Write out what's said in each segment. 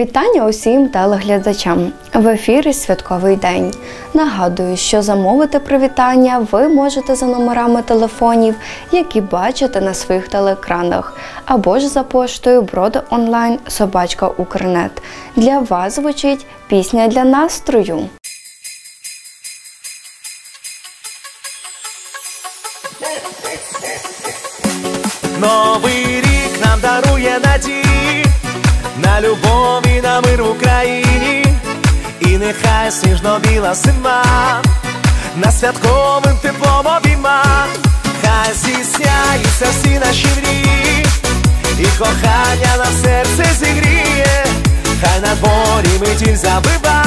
Вітання усім телеглядачам. В ефірі Святковий день. Нагадую, що замовити привітання ви можете за номерами телефонів, які бачите на своїх телеекранах, або ж за поштою броди онлайн Собачка Укрнет. Для вас звучить пісня для настрою. Новий рік нам дарує надії нехай сніжно-біла зима. На святковим теплом обійма, хай зісняються всі наші мрії, і кохання на серце зігріє, хай на дворі митіль забива,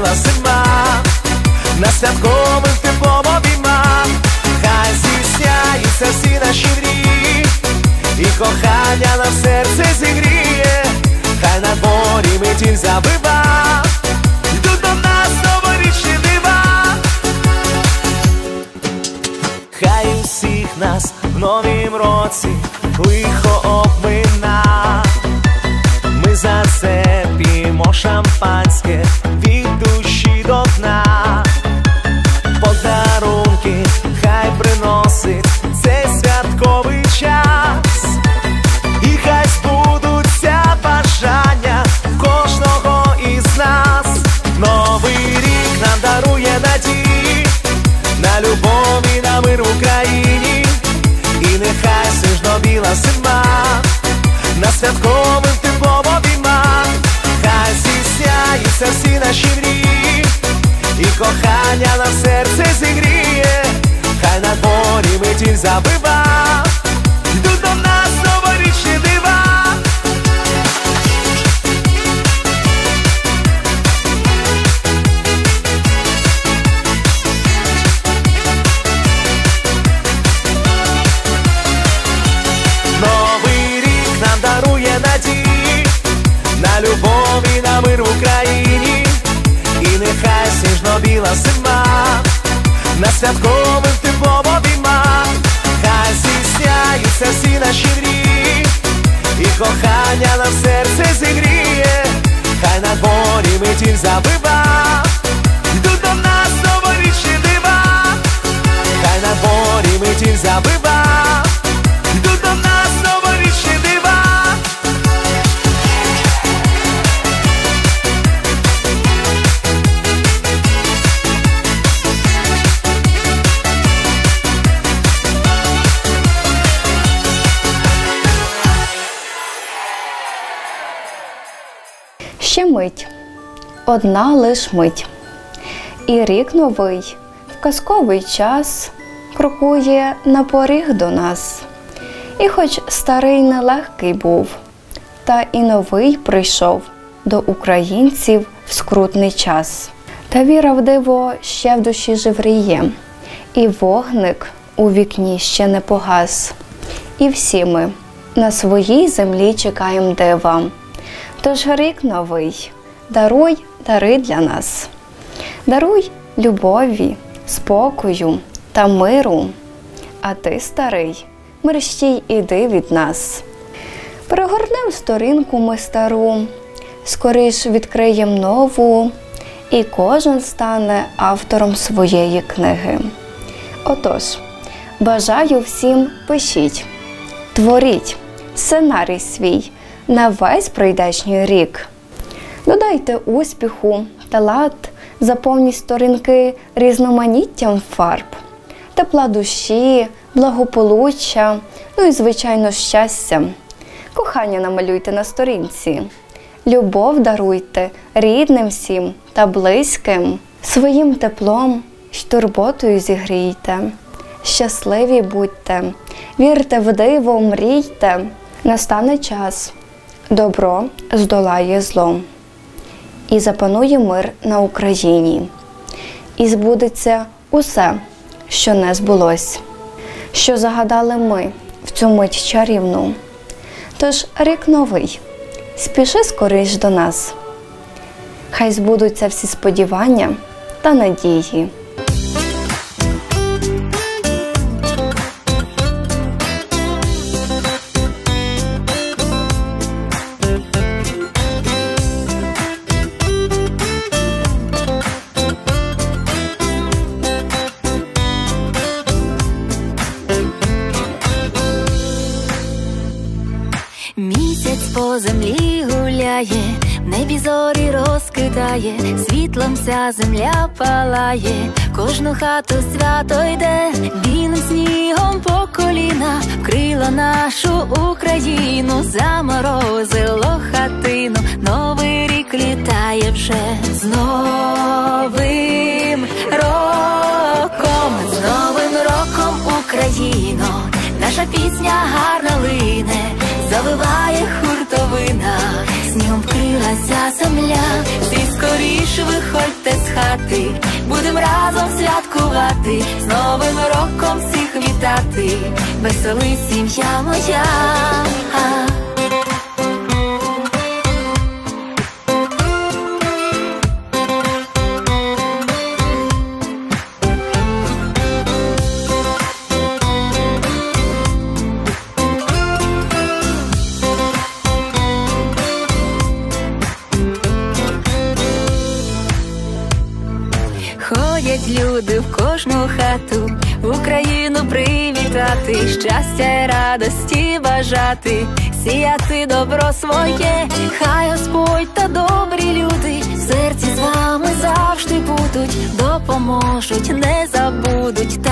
сніжно-біла зима, на святкових теплом обійма, хай зісняються всі наші мрії, і кохання на серце зігріє, хай на дворі метіль забива, сніжно-біла зима, на святковим теплом обійма, хай зісняються всі наші мрії, і кохання на серце зігріє, хай на дворі метіль забива, сніжно-біла зима, на святковим теплом обійма, хай здійсняються всі наші мрії, і кохання на серце зігріє, хай на дворі метіль забива, йдуть до нас новорічні дива, хай на дворі метіль забива. Мить, одна лиш мить. І рік новий, в казковий час крокує на поріг до нас. І хоч старий нелегкий був, та і новий прийшов до українців в скрутний час. Та віра в диво ще в душі живріє, і вогник у вікні ще не погас. І всі ми на своїй землі чекаємо дива. Тож рік новий, даруй дари для нас. Даруй любові, спокою та миру. А ти, старий, мерщій іди від нас. Перегорнем сторінку ми стару, скоріш відкриєм нову, і кожен стане автором своєї книги. Отож, бажаю всім пишіть, творіть сценарій свій на весь прийдешній рік. Додайте успіху та лад, заповніть сторінки різноманіттям фарб, тепла душі, благополуччя, ну і, звичайно, щастя. Кохання намалюйте на сторінці, любов даруйте рідним всім та близьким, своїм теплом й турботою зігрійте. Щасливі будьте, вірте в диво, мрійте, настане час, добро здолає зло, і запанує мир на Україні, і збудеться усе, що не збулось, що загадали ми в цю мить чарівну. Тож рік новий, спіши скоріш до нас. Хай збудуться всі сподівання та надії. Землі гуляє, небі зорі розкидає, світлом вся земля палає, кожну хату свято йде, білим снігом по коліна, вкрила нашу Україну, заморозило хатину, новий рік літає вже з новим роком, з новим роком Україно, наша пісня гарна лине завиває хуртовина, снігом вкрилася земля, всі скоріш виходьте з хати, будем разом святкувати, з Новим роком всіх вітати, весели сім'я моя. Ходять люди в кожну хату, Україну привітати, щастя і радості бажати, сіяти добро своє, хай Господь та добрі люди, в серці з вами завжди будуть, допоможуть, не забудуть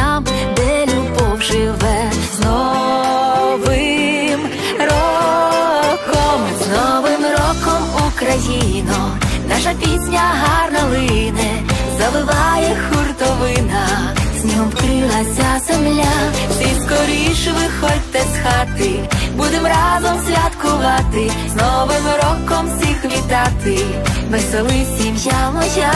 вкрилася земля, всі скоріш виходьте з хати, будем разом святкувати, з Новим роком всіх вітати, весели сім'я моя.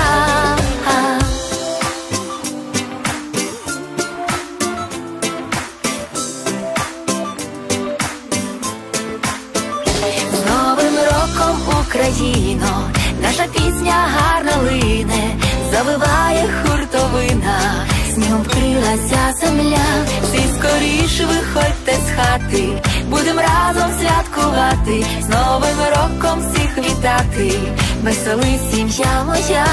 З Новим роком Україно, наша пісня гарна лине, завиває хуртовина, снігом вкрилася земля, всі скоріш виходьте з хати, будем разом святкувати, з Новим роком всіх вітати, весели сім'я моя.